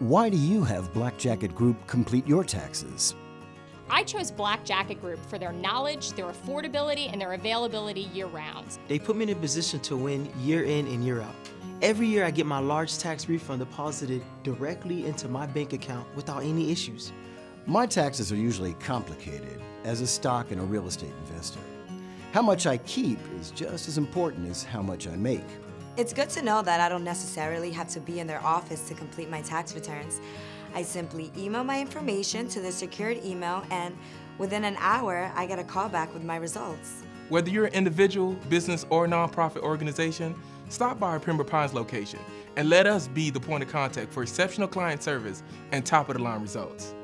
Why do you have Black Jacket Group complete your taxes? I chose Black Jacket Group for their knowledge, their affordability, and their availability year round. They put me in a position to win year in and year out. Every year I get my large tax refund deposited directly into my bank account without any issues. My taxes are usually complicated as a stock and a real estate investor. How much I keep is just as important as how much I make. It's good to know that I don't necessarily have to be in their office to complete my tax returns. I simply email my information to the secured email and within an hour, I get a call back with my results. Whether you're an individual, business, or nonprofit organization, stop by our Pembroke Pines location and let us be the point of contact for exceptional client service and top of the line results.